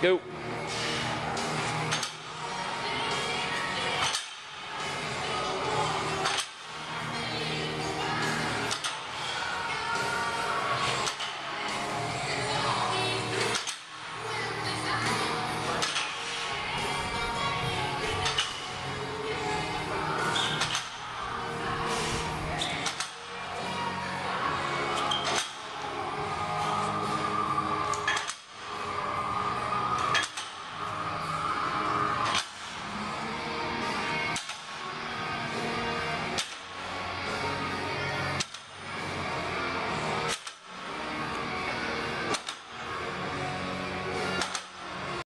Go.